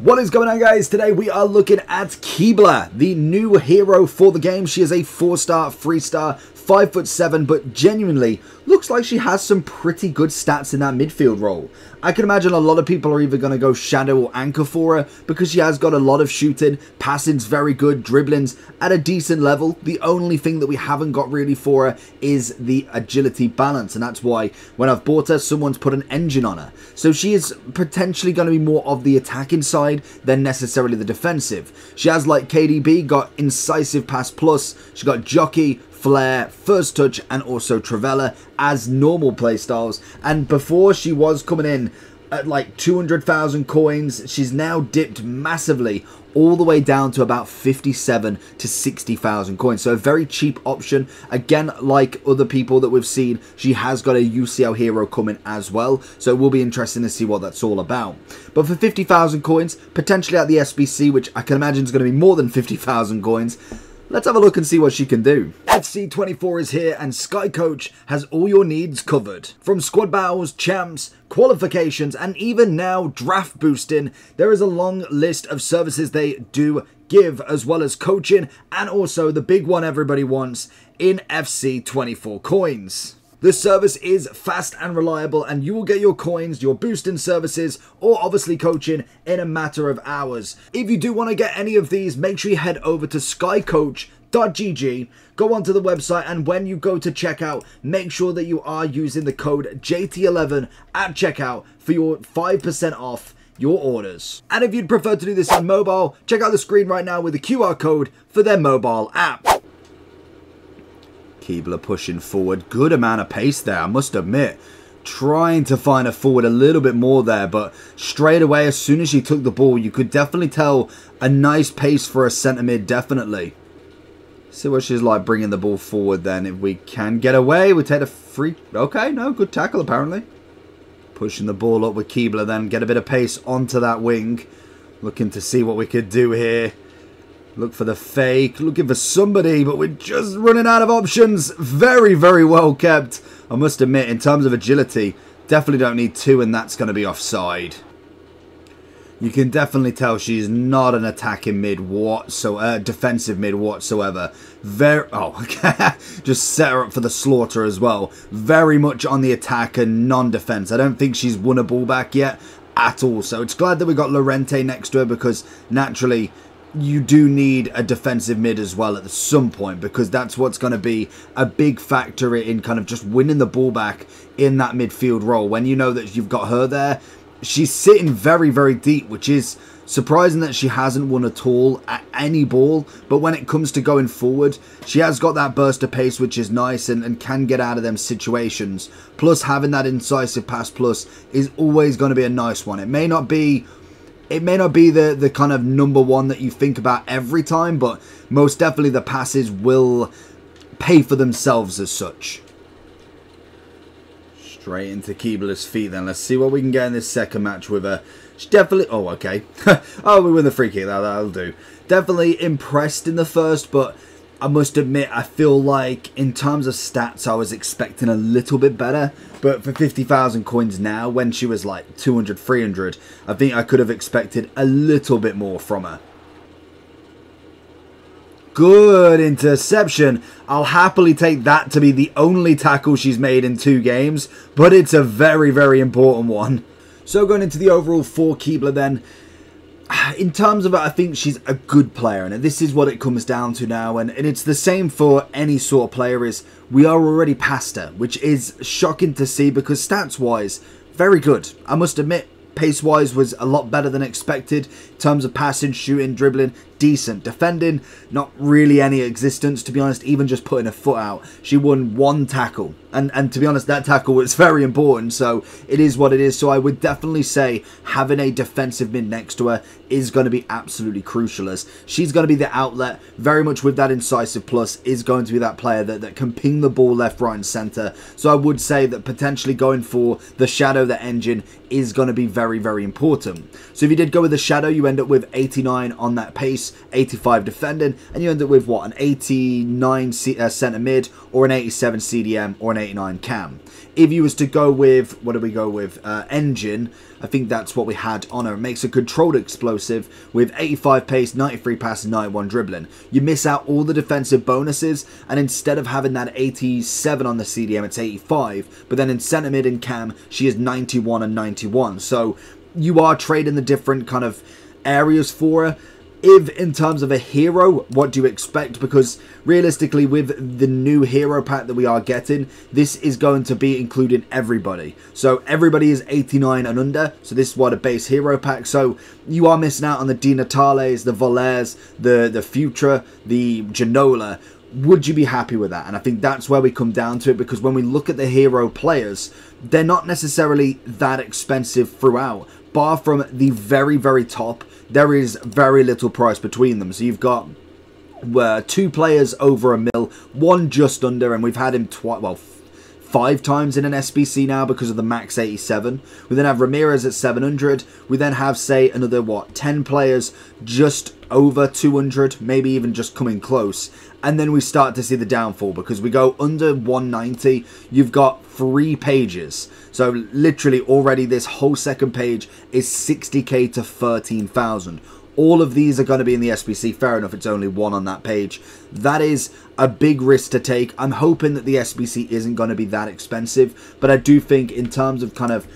What is going on guys? Today we are looking at Kebler, the new hero for the game. She is a 4-star, 3-star, 5 foot 7, but genuinely looks like she has some pretty good stats in that midfield role. I can imagine a lot of people are either going to go shadow or anchor for her because she has got a lot of shooting, passing's very good, dribbling's at a decent level. The only thing that we haven't got really for her is the agility balance, and that's why when I've bought her, someone's put an engine on her. So she is potentially going to be more of the attacking side than necessarily the defensive. She has, like KDB, got incisive pass plus, she got jockey, Flair, First Touch, and also Trivela as normal playstyles. And before she was coming in at like 200,000 coins, she's now dipped massively all the way down to about 57 to 60,000 coins. So a very cheap option. Again, like other people that we've seen, she has got a UCL hero coming as well. So it will be interesting to see what that's all about. But for 50,000 coins, potentially at the SBC, which I can imagine is going to be more than 50,000 coins, Let's have a look and see what she can do. FC24 is here and Sky Coach has all your needs covered. From squad battles, champs, qualifications and even now draft boosting, there is a long list of services they do give as well as coaching and also the big one everybody wants in FC24 coins. This service is fast and reliable and you will get your coins, your boosting services, or obviously coaching in a matter of hours. If you do want to get any of these, make sure you head over to skycoach.gg, go onto the website and when you go to checkout, make sure that you are using the code JT11 at checkout for your 5% off your orders. And if you'd prefer to do this on mobile, check out the screen right now with the QR code for their mobile app. Kebler pushing forward. Good amount of pace there, I must admit. Trying to find a forward a little bit more there, but straight away, as soon as she took the ball, you could definitely tell a nice pace for a centre mid, definitely. See what she's like bringing the ball forward then. If we can get away, we take a free... Okay, no, good tackle apparently. Pushing the ball up with Kebler then. Get a bit of pace onto that wing. Looking to see what we could do here. Look for the fake, looking for somebody, but we're just running out of options. Very, very well kept. I must admit, in terms of agility, definitely don't need two, and that's going to be offside. You can definitely tell she's not an attacking mid whatsoever, uh, defensive mid whatsoever. Very, oh, okay. just set her up for the slaughter as well. Very much on the attack and non-defense. I don't think she's won a ball back yet at all. So it's glad that we got Llorente next to her because naturally you do need a defensive mid as well at some point because that's what's going to be a big factor in kind of just winning the ball back in that midfield role. When you know that you've got her there, she's sitting very, very deep, which is surprising that she hasn't won at all at any ball. But when it comes to going forward, she has got that burst of pace, which is nice and, and can get out of them situations. Plus, having that incisive pass plus is always going to be a nice one. It may not be it may not be the, the kind of number one that you think about every time, but most definitely the passes will pay for themselves as such. Straight into Kebler's feet then. Let's see what we can get in this second match with her. She definitely... Oh, okay. oh, we win the free kick. That, that'll do. Definitely impressed in the first, but I must admit, I feel like in terms of stats, I was expecting a little bit better. But for 50,000 coins now, when she was like 200, 300, I think I could have expected a little bit more from her. Good interception. I'll happily take that to be the only tackle she's made in two games, but it's a very, very important one. So going into the overall for Kebler then, in terms of it, I think she's a good player, and this is what it comes down to now. And, and it's the same for any sort of player. Is we are already past her, which is shocking to see because stats wise, very good. I must admit, pace wise was a lot better than expected. In terms of passing, shooting, dribbling, decent. Defending, not really any existence, to be honest, even just putting a foot out. She won one tackle. And, and to be honest, that tackle was very important, so it is what it is. So I would definitely say having a defensive mid next to her is going to be absolutely crucial as she's going to be the outlet, very much with that incisive plus, is going to be that player that, that can ping the ball left, right and centre. So I would say that potentially going for the Shadow, the engine, is going to be very, very important. So if you did go with the Shadow, you end up with 89 on that pace 85 defending, and you end up with what, an 89 C uh, centre mid, or an 87 CDM, or an 189 cam. If you was to go with, what do we go with, uh, engine, I think that's what we had on her. It makes a controlled explosive with 85 pace, 93 pass, and 91 dribbling. You miss out all the defensive bonuses, and instead of having that 87 on the CDM, it's 85. But then in center mid and cam, she is 91 and 91. So you are trading the different kind of areas for her if in terms of a hero, what do you expect? Because realistically, with the new hero pack that we are getting, this is going to be including everybody. So everybody is 89 and under. So this is what a base hero pack. So you are missing out on the Di Natales, the Valers, the the Futre, the Ginola. Would you be happy with that? And I think that's where we come down to it because when we look at the hero players, they're not necessarily that expensive throughout, bar from the very, very top there is very little price between them. So you've got uh, two players over a mil, one just under, and we've had him twice, well, five times in an SBC now because of the max 87. We then have Ramirez at 700. We then have, say, another, what, 10 players just over 200, maybe even just coming close. And then we start to see the downfall because we go under 190. You've got three pages. So literally already this whole second page is 60k to 13,000. All of these are going to be in the SBC. Fair enough, it's only one on that page. That is a big risk to take. I'm hoping that the SBC isn't going to be that expensive, but I do think in terms of kind of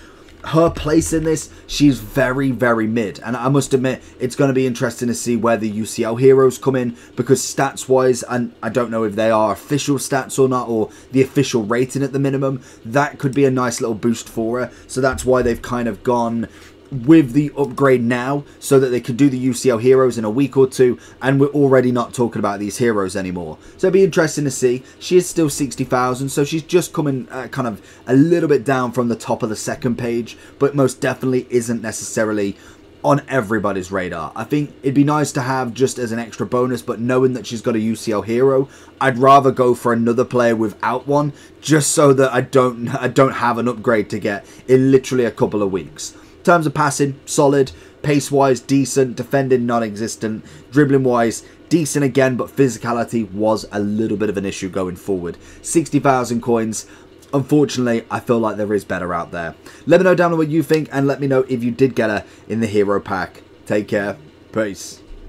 her place in this, she's very, very mid. And I must admit, it's going to be interesting to see where the UCL heroes come in because stats wise, and I don't know if they are official stats or not, or the official rating at the minimum, that could be a nice little boost for her. So that's why they've kind of gone with the upgrade now so that they could do the UCL heroes in a week or two and we're already not talking about these heroes anymore. So it'd be interesting to see. She is still 60,000 so she's just coming uh, kind of a little bit down from the top of the second page but most definitely isn't necessarily on everybody's radar. I think it'd be nice to have just as an extra bonus, but knowing that she's got a UCL hero, I'd rather go for another player without one, just so that I don't I don't have an upgrade to get in literally a couple of weeks terms of passing, solid. Pace-wise, decent. Defending, non-existent. Dribbling-wise, decent again, but physicality was a little bit of an issue going forward. 60,000 coins. Unfortunately, I feel like there is better out there. Let me know down below what you think, and let me know if you did get her in the hero pack. Take care. Peace.